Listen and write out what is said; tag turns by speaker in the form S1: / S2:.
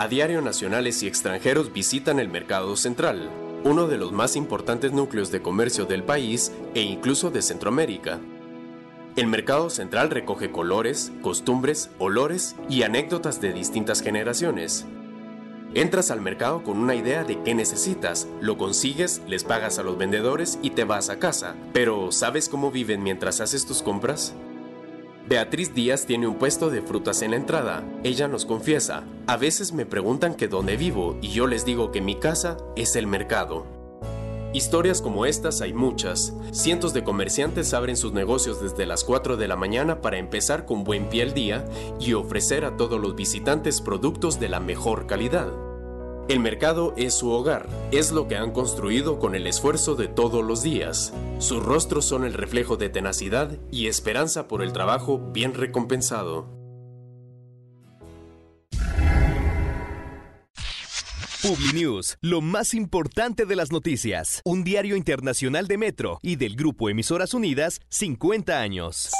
S1: A diario nacionales y extranjeros visitan el mercado central, uno de los más importantes núcleos de comercio del país e incluso de Centroamérica. El mercado central recoge colores, costumbres, olores y anécdotas de distintas generaciones. Entras al mercado con una idea de qué necesitas, lo consigues, les pagas a los vendedores y te vas a casa. Pero ¿sabes cómo viven mientras haces tus compras? Beatriz Díaz tiene un puesto de frutas en la entrada. Ella nos confiesa, a veces me preguntan que dónde vivo y yo les digo que mi casa es el mercado. Historias como estas hay muchas. Cientos de comerciantes abren sus negocios desde las 4 de la mañana para empezar con buen pie el día y ofrecer a todos los visitantes productos de la mejor calidad. El mercado es su hogar, es lo que han construido con el esfuerzo de todos los días. Sus rostros son el reflejo de tenacidad y esperanza por el trabajo bien recompensado.
S2: PubliNews, lo más importante de las noticias. Un diario internacional de Metro y del Grupo Emisoras Unidas, 50 años.